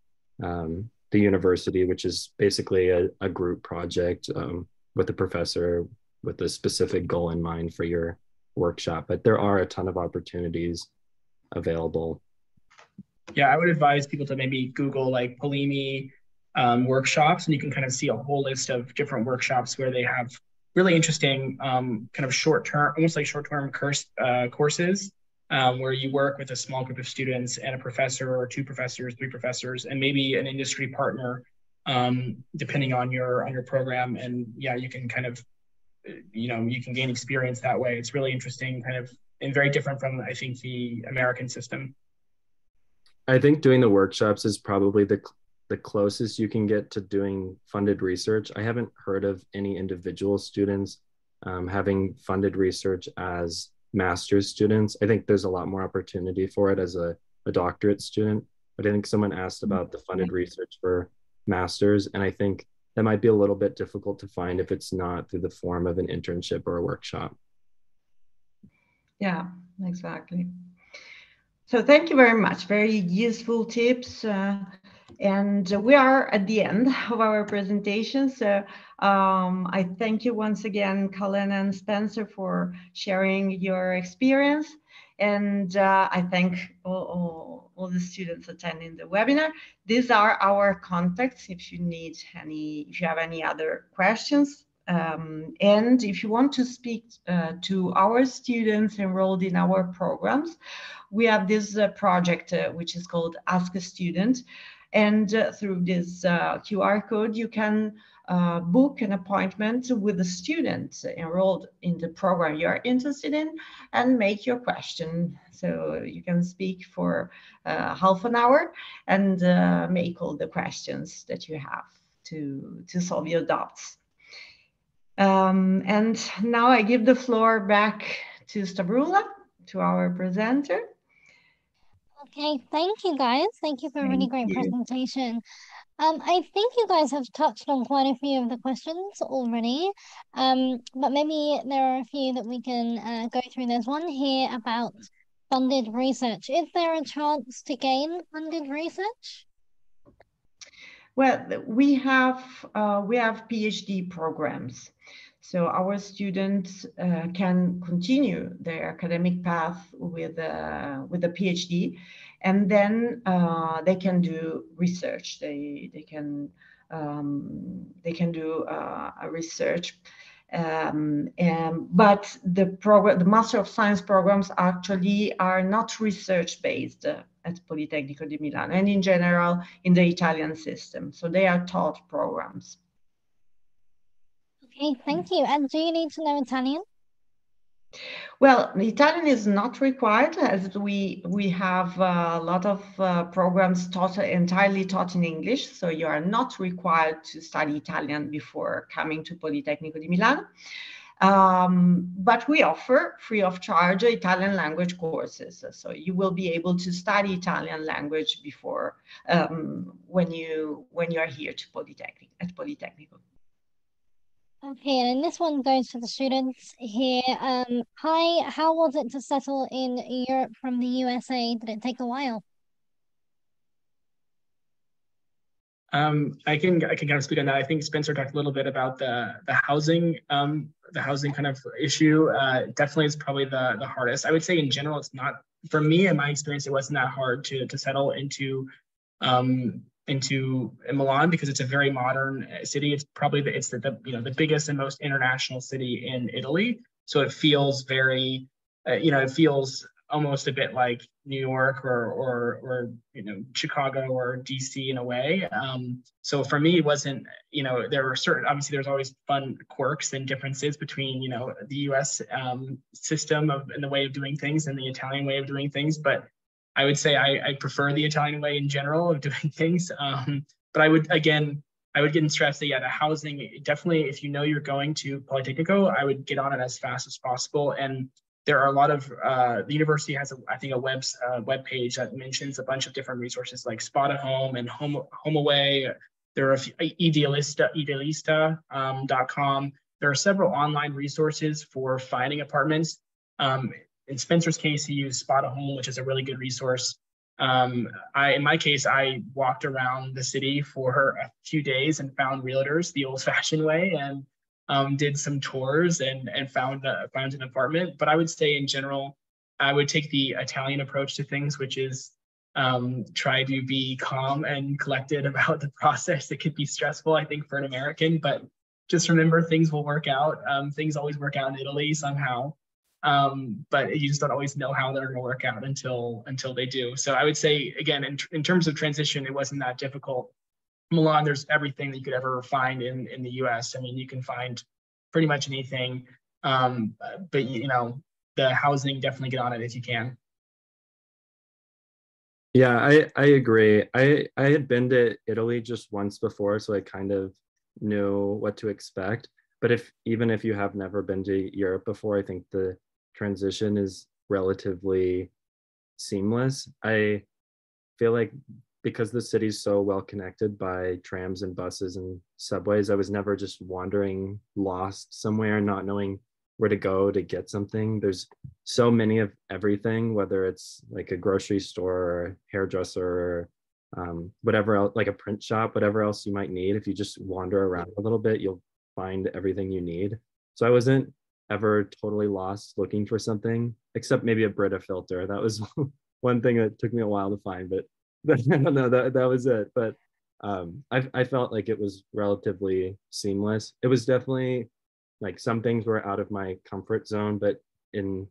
um, the university, which is basically a, a group project um, with a professor with a specific goal in mind for your workshop. But there are a ton of opportunities available. Yeah, I would advise people to maybe Google like Polimi um, workshops, and you can kind of see a whole list of different workshops where they have really interesting um, kind of short term, almost like short term course uh, courses um, where you work with a small group of students and a professor or two professors, three professors, and maybe an industry partner, um, depending on your on your program. And yeah, you can kind of, you know, you can gain experience that way. It's really interesting, kind of, and very different from I think the American system. I think doing the workshops is probably the the closest you can get to doing funded research. I haven't heard of any individual students um, having funded research as master's students. I think there's a lot more opportunity for it as a, a doctorate student. But I think someone asked about the funded research for masters, and I think that might be a little bit difficult to find if it's not through the form of an internship or a workshop. Yeah, exactly. So thank you very much. Very useful tips. Uh, and we are at the end of our presentation. So um, I thank you once again, Cullen and Spencer, for sharing your experience. And uh, I thank all, all, all, the students attending the webinar. These are our contacts if you need any, if you have any other questions. Um, and if you want to speak uh, to our students enrolled in our programs, we have this uh, project uh, which is called Ask a Student. And uh, through this uh, QR code, you can uh, book an appointment with the student enrolled in the program you're interested in and make your question. So you can speak for uh, half an hour and uh, make all the questions that you have to, to solve your doubts. Um, and now I give the floor back to Stavroula, to our presenter. Okay, thank you guys. Thank you for a really great you. presentation. Um, I think you guys have touched on quite a few of the questions already, um, but maybe there are a few that we can uh, go through. There's one here about funded research. Is there a chance to gain funded research? Well, we have uh, we have PhD programs. So our students uh, can continue their academic path with, uh, with a PhD, and then uh, they can do research. They, they, can, um, they can do uh, a research. Um, and, but the program, the Master of Science programs actually are not research based at Politecnico di Milano and in general in the Italian system. So they are taught programs. Okay, thank you. And do you need to know Italian? Well, Italian is not required as we we have a lot of uh, programs taught entirely taught in English, so you are not required to study Italian before coming to Politecnico di Milano. Um, but we offer free of charge Italian language courses, so you will be able to study Italian language before um, when you when you are here to Polytechnic at Politecnico. Okay, and this one goes to the students here. Um, hi, how was it to settle in Europe from the USA? Did it take a while? Um, I can I can kind of speak on that. I think Spencer talked a little bit about the the housing um, the housing kind of issue. Uh, definitely is probably the the hardest. I would say in general, it's not for me in my experience. It wasn't that hard to to settle into um, into Milan because it's a very modern uh, city. It's probably the, it's the, the you know the biggest and most international city in Italy. So it feels very, uh, you know, it feels almost a bit like New York or or or you know Chicago or DC in a way. Um, so for me, it wasn't you know there were certain obviously there's always fun quirks and differences between you know the U.S. Um, system of and the way of doing things and the Italian way of doing things, but I would say I, I prefer the Italian way in general of [laughs] doing things. Um, but I would again I would get in stress that yeah, the housing definitely if you know you're going to Politecnico, I would get on it as fast as possible and there are a lot of uh, the university has a, I think a web uh, web page that mentions a bunch of different resources like Spotahome and Home Home Away. There are a few, Idealista Idealista.com. Um, there are several online resources for finding apartments. Um, in Spencer's case, he used Spotahome, which is a really good resource. Um, I, in my case, I walked around the city for a few days and found realtors the old-fashioned way, and um, did some tours and and found found an apartment. But I would say in general, I would take the Italian approach to things, which is um, try to be calm and collected [laughs] about the process. It could be stressful, I think, for an American, but just remember things will work out. Um, things always work out in Italy somehow. Um, but you just don't always know how they're going to work out until until they do. So I would say again, in, in terms of transition, it wasn't that difficult. Milan, there's everything that you could ever find in, in the US. I mean, you can find pretty much anything. Um, but you know, the housing, definitely get on it if you can. Yeah, I, I agree. I, I had been to Italy just once before, so I kind of knew what to expect. But if even if you have never been to Europe before, I think the transition is relatively seamless. I feel like because the city's so well connected by trams and buses and subways, I was never just wandering lost somewhere, not knowing where to go to get something. There's so many of everything, whether it's like a grocery store or a hairdresser or um, whatever else, like a print shop, whatever else you might need. If you just wander around a little bit, you'll find everything you need. So I wasn't ever totally lost looking for something, except maybe a Brita filter. That was [laughs] one thing that took me a while to find, but [laughs] I don't know that that was it. But um, I I felt like it was relatively seamless. It was definitely like some things were out of my comfort zone, but in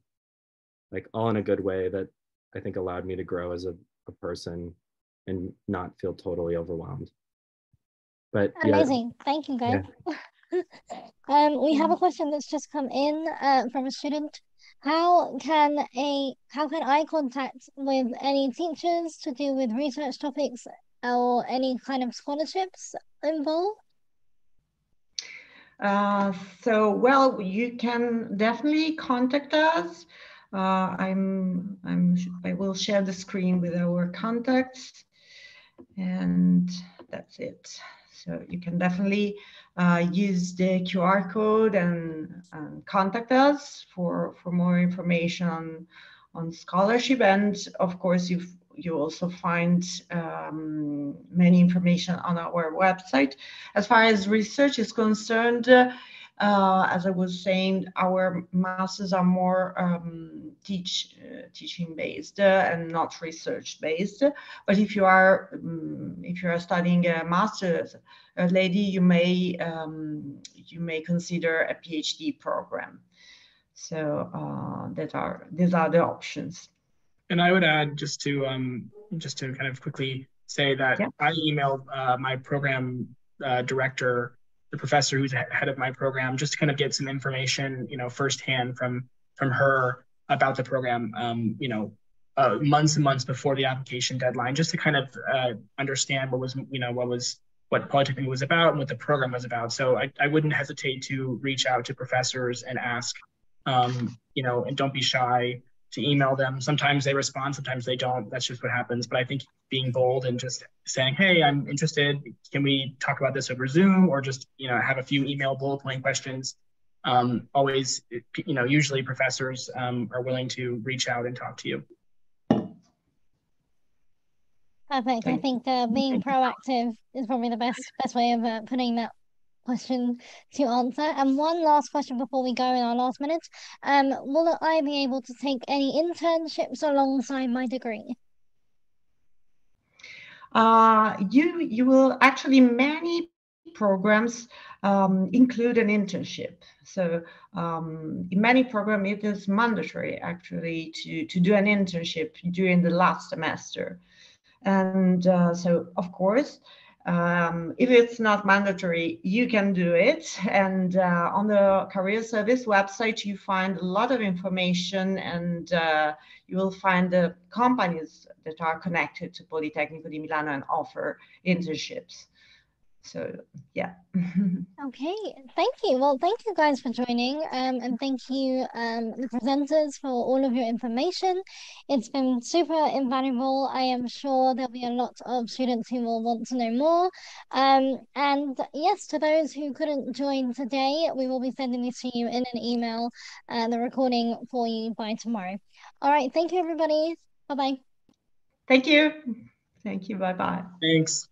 like all in a good way that I think allowed me to grow as a, a person and not feel totally overwhelmed. But amazing. Yeah. Thank you, guys. Yeah. [laughs] um, we have a question that's just come in uh, from a student how can a how can I contact with any teachers to do with research topics or any kind of scholarships involved? Uh, so well, you can definitely contact us. Uh, I'm I'm I will share the screen with our contacts, and that's it. So you can definitely uh, use the QR code and, and, contact us for, for more information on, on scholarship. And of course, you you also find um, many information on our website. As far as research is concerned, uh, uh, as I was saying, our masters are more um, teach uh, teaching based uh, and not research based. But if you are um, if you are studying a master's lady, you may um, you may consider a PhD program. So uh, that are these are the options. And I would add just to um, just to kind of quickly say that yeah. I emailed uh, my program director the professor who's head of my program just to kind of get some information, you know, firsthand from from her about the program, um, you know, uh, months and months before the application deadline, just to kind of uh, understand what was, you know, what was what Polytechnic was about and what the program was about. So I, I wouldn't hesitate to reach out to professors and ask, um, you know, and don't be shy to email them. Sometimes they respond, sometimes they don't. That's just what happens. But I think being bold and just saying, "Hey, I'm interested. Can we talk about this over Zoom?" or just you know have a few email bullet point questions. Um, always, you know, usually professors um, are willing to reach out and talk to you. Perfect. I think uh, being proactive is probably the best best way of uh, putting that question to answer. And one last question before we go in our last minutes. Um, will I be able to take any internships alongside my degree? uh, you you will actually many programs um, include an internship. So um, in many programs, it is mandatory actually to, to do an internship during the last semester. And uh, so, of course, um, if it's not mandatory, you can do it. And uh, on the career service website, you find a lot of information and uh, you will find the companies that are connected to Politecnico di Milano and offer internships so yeah. Okay thank you. Well thank you guys for joining um, and thank you um, the presenters for all of your information. It's been super invaluable. I am sure there'll be a lot of students who will want to know more. Um, and yes to those who couldn't join today we will be sending this to you in an email uh, the recording for you by tomorrow. All right thank you everybody. Bye bye thank you. Thank you. Bye bye thanks